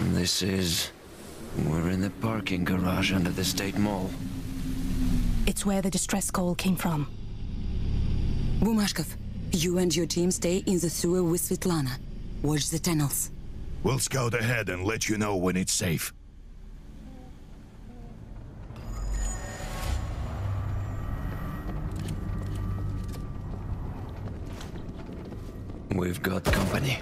This is... We're in the parking garage under the State Mall. It's where the distress call came from. Bumashkov, you and your team stay in the sewer with Svetlana. Watch the tunnels. We'll scout ahead and let you know when it's safe. We've got company.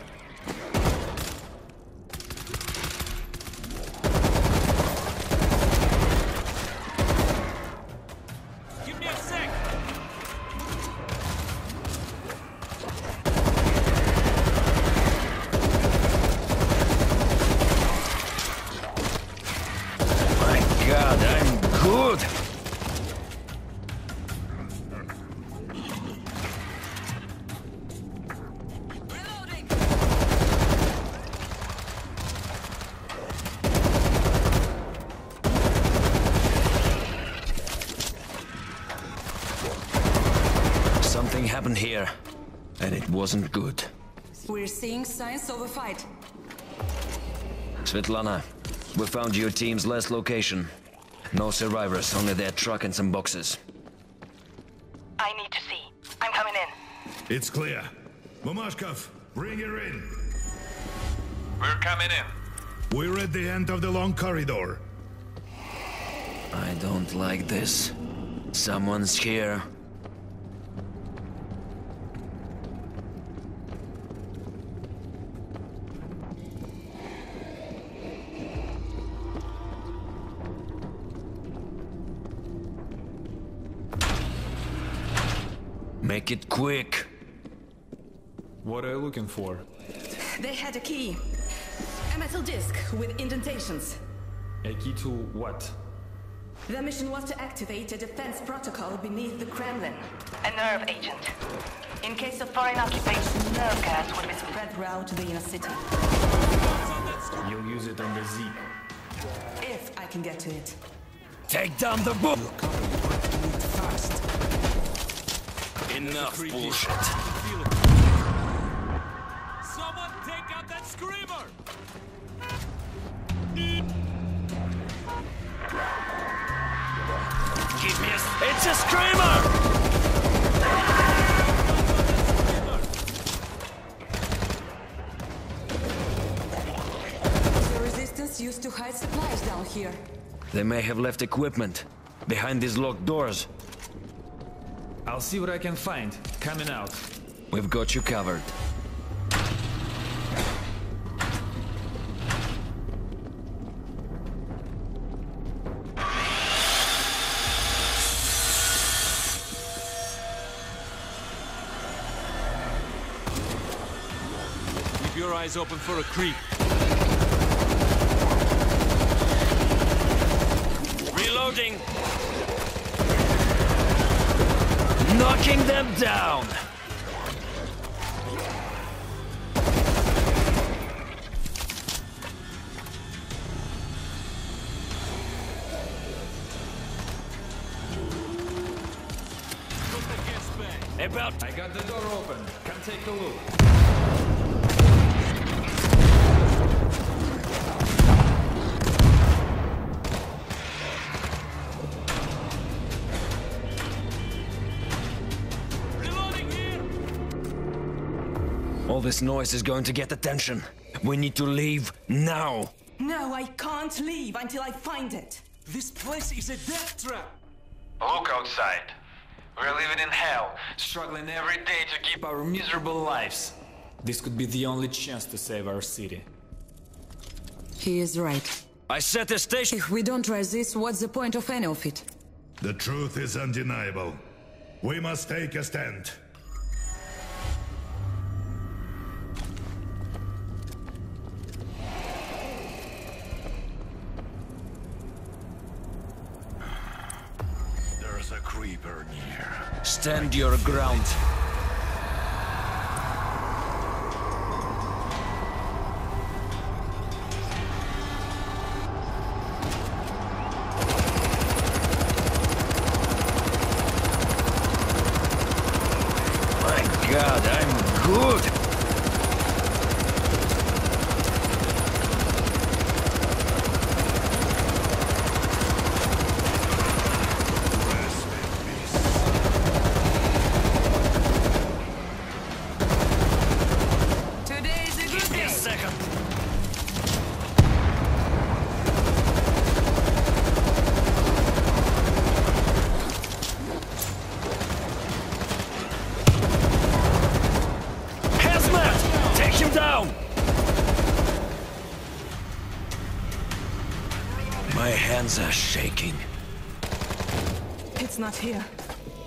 Happened here, and it wasn't good. We're seeing signs of a fight. Svetlana, we found your team's last location. No survivors, only their truck and some boxes. I need to see. I'm coming in. It's clear. Mamashkov, bring her in. We're coming in. We're at the end of the long corridor. I don't like this. Someone's here. It quick. What are you looking for? They had a key. A metal disc with indentations. A key to what? The mission was to activate a defense protocol beneath the Kremlin. A nerve agent. In case of foreign occupation, nerve gas would be spread throughout the inner city. You'll use it on the Z. If I can get to it. Take down the book! Enough bullshit. Someone take out that screamer! Give me a... It's a screamer! The resistance used to hide supplies down here. They may have left equipment behind these locked doors. I'll see what I can find. Coming out. We've got you covered. Keep your eyes open for a creep. Reloading! Knocking them down! About I got the door open. Come take a look. This noise is going to get attention. We need to leave now. No, I can't leave until I find it. This place is a death trap! Look outside. We're living in hell, struggling every day to keep our miserable lives. This could be the only chance to save our city. He is right. I set the station. If we don't resist, what's the point of any of it? The truth is undeniable. We must take a stand. Creeper near. Stand your ground. Shaking. It's not here.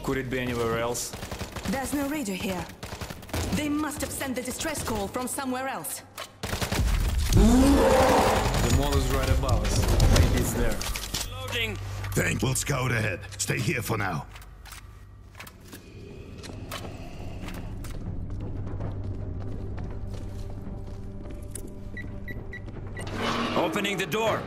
Could it be anywhere else? There's no radio here. They must have sent the distress call from somewhere else. The mall is right above us. Maybe it's there. Loading! Tank will scout ahead. Stay here for now. Opening the door.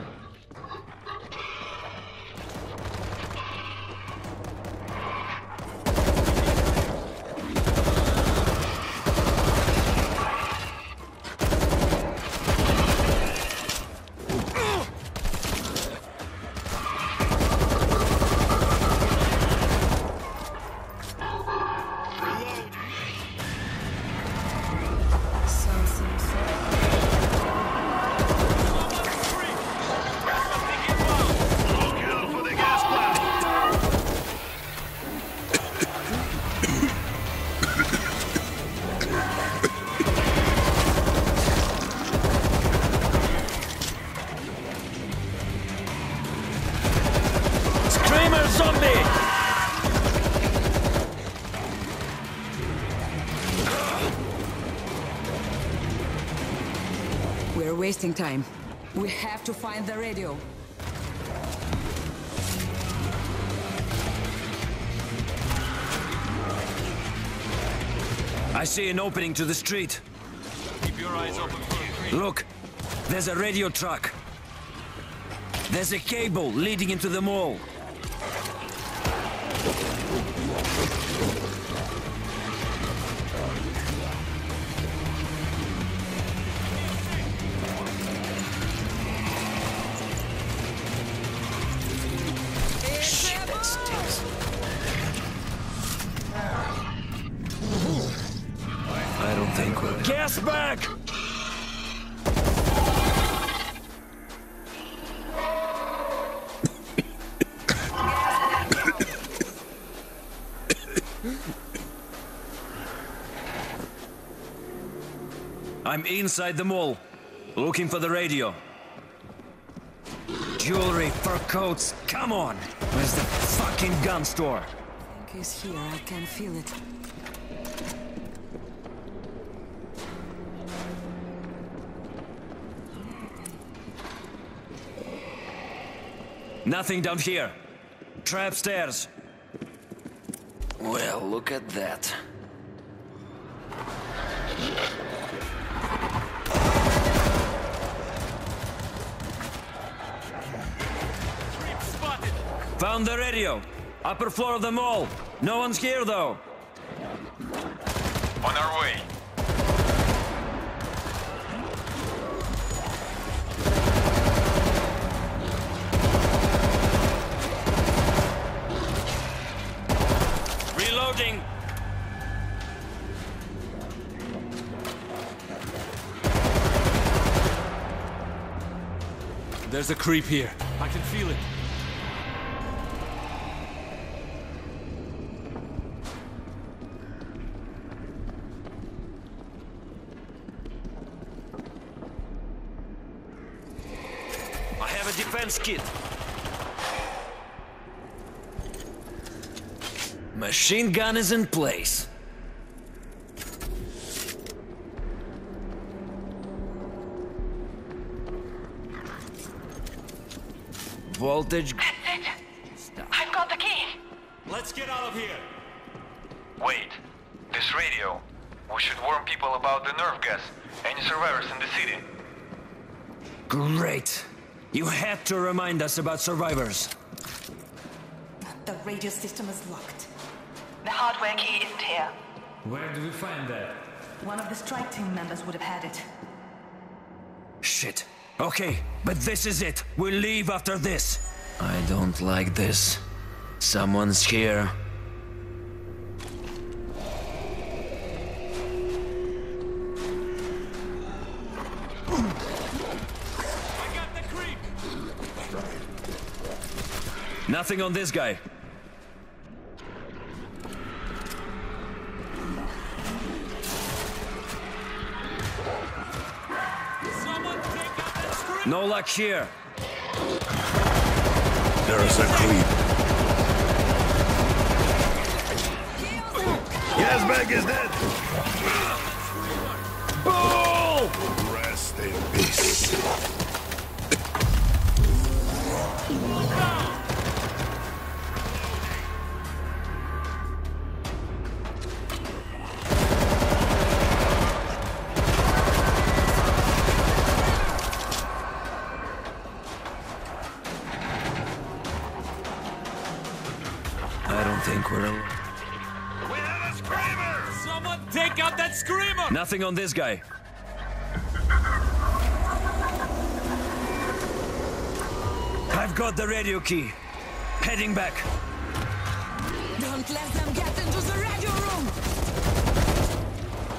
Wasting time. We have to find the radio. I see an opening to the street. Keep your eyes open for a creep. Look, there's a radio truck. There's a cable leading into the mall. Think we'll... Gas back! I'm inside the mall, looking for the radio. Jewelry, fur coats, come on! Where's the fucking gun store? Is here. I can feel it. Nothing down here. Trap stairs. Well, look at that. Creep spotted! Found the radio. Upper floor of the mall. No one's here though. On our way. Reloading. There's a creep here. I can feel it. I have a defense kit. Machine gun is in place. Voltage. That's it. I've got the key. Let's get out of here. Wait. This radio. We should warn people about the nerve gas. Any survivors in the city? Great. You had to remind us about survivors. The radio system is locked. The hardware key isn't here. Where do we find that? One of the strike team members would have had it. Shit. Okay, but this is it. We'll leave after this. I don't like this. Someone's here. I got the creep! Nothing on this guy. No luck here. There's a creep. Yazbek is dead! Nothing on this guy. I've got the radio key. Heading back. Don't let them get into the radio room!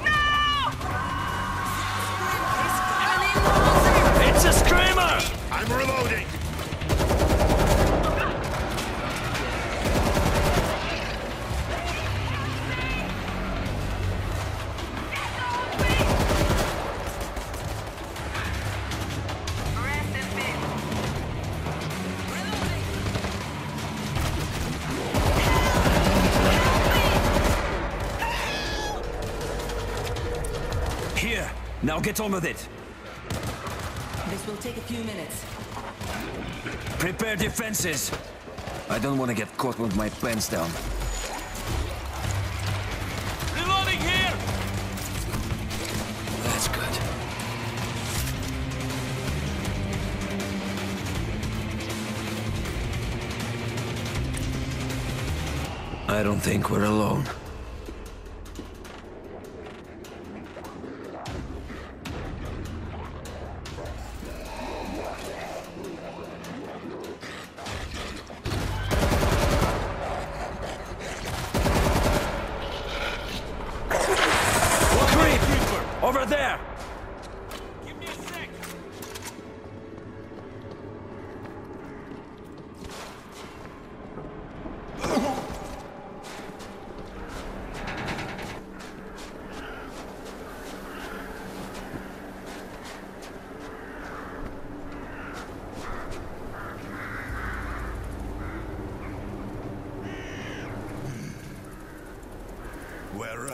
No! It's a screamer! I'm reloading! Now get on with it. This will take a few minutes. Prepare defenses. I don't want to get caught with my pants down. Reloading here! That's good. I don't think we're alone.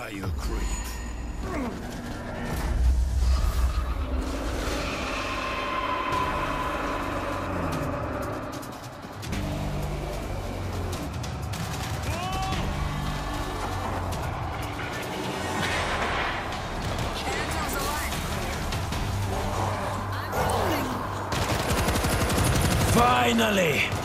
You, creep? Finally!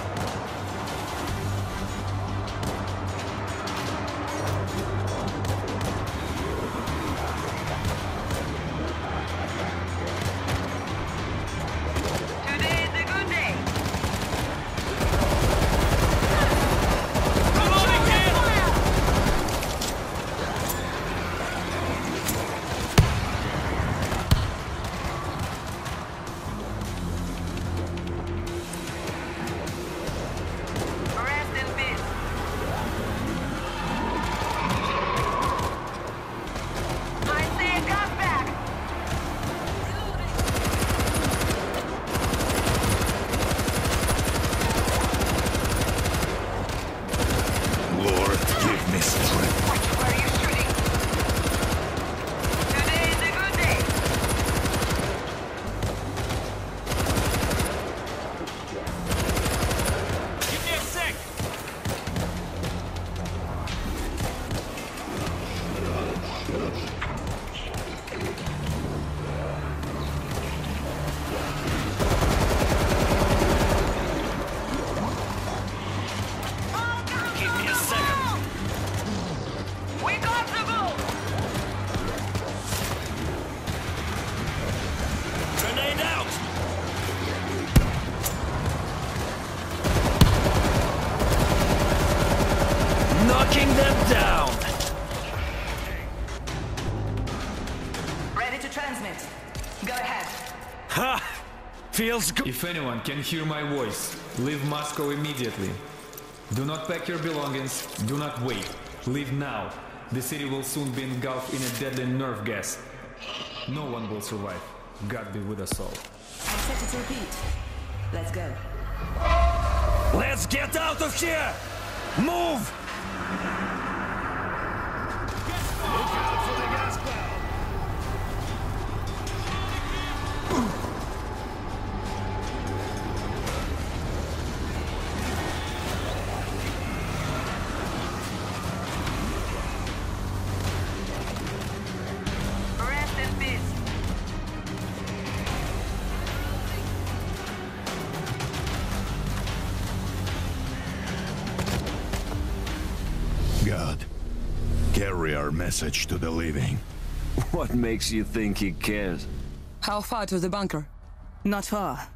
Feels good. If anyone can hear my voice, leave Moscow immediately. Do not pack your belongings, do not wait. Leave now. The city will soon be engulfed in a deadly nerve gas. No one will survive. God be with us all. I set it to repeat. Let's go. Let's get out of here! Move! Message to the living. What makes you think he cares? How far to the bunker? Not far.